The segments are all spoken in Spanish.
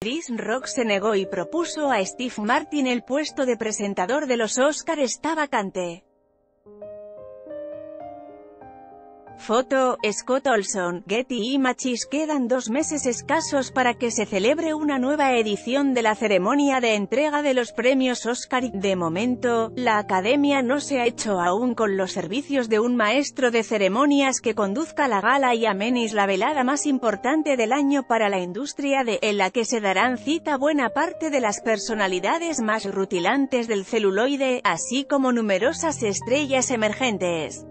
Chris Rock se negó y propuso a Steve Martin el puesto de presentador de los Oscar está vacante. Foto, Scott Olson, Getty Images Quedan dos meses escasos para que se celebre una nueva edición de la ceremonia de entrega de los premios Oscar. De momento, la Academia no se ha hecho aún con los servicios de un maestro de ceremonias que conduzca la gala y amenis la velada más importante del año para la industria de, en la que se darán cita buena parte de las personalidades más rutilantes del celuloide, así como numerosas estrellas emergentes.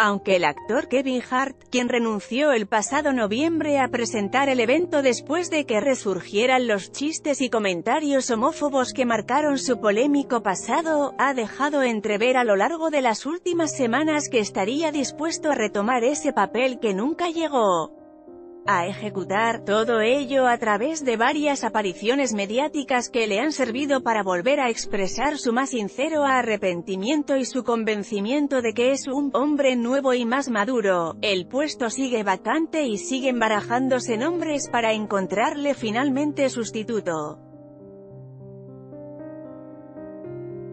Aunque el actor Kevin Hart, quien renunció el pasado noviembre a presentar el evento después de que resurgieran los chistes y comentarios homófobos que marcaron su polémico pasado, ha dejado entrever a lo largo de las últimas semanas que estaría dispuesto a retomar ese papel que nunca llegó a ejecutar, todo ello a través de varias apariciones mediáticas que le han servido para volver a expresar su más sincero arrepentimiento y su convencimiento de que es un hombre nuevo y más maduro. El puesto sigue vacante y siguen barajándose nombres para encontrarle finalmente sustituto.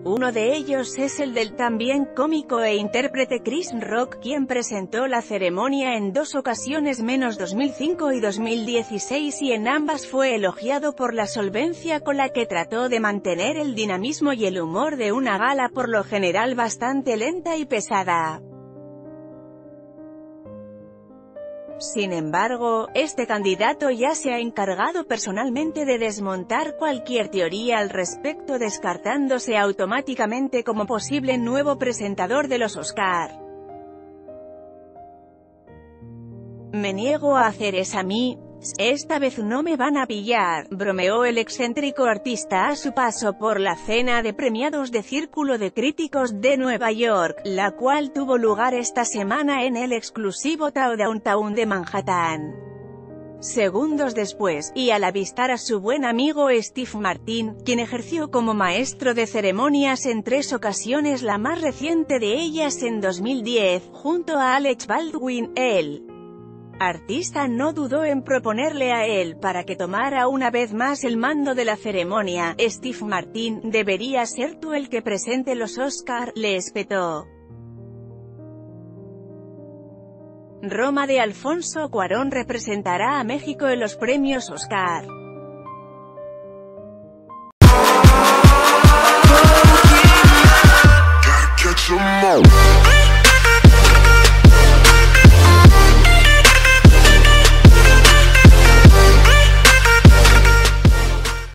Uno de ellos es el del también cómico e intérprete Chris Rock quien presentó la ceremonia en dos ocasiones menos 2005 y 2016 y en ambas fue elogiado por la solvencia con la que trató de mantener el dinamismo y el humor de una gala por lo general bastante lenta y pesada. Sin embargo, este candidato ya se ha encargado personalmente de desmontar cualquier teoría al respecto descartándose automáticamente como posible nuevo presentador de los Oscar. Me niego a hacer eso a mí, esta vez no me van a pillar, bromeó el excéntrico artista a su paso por la cena de premiados de Círculo de Críticos de Nueva York, la cual tuvo lugar esta semana en el exclusivo Tao Downtown de Manhattan. Segundos después, y al avistar a su buen amigo Steve Martin, quien ejerció como maestro de ceremonias en tres ocasiones la más reciente de ellas en 2010, junto a Alex Baldwin, él artista no dudó en proponerle a él para que tomara una vez más el mando de la ceremonia. Steve Martin, debería ser tú el que presente los Oscar, le espetó. Roma de Alfonso Cuarón representará a México en los premios Oscar.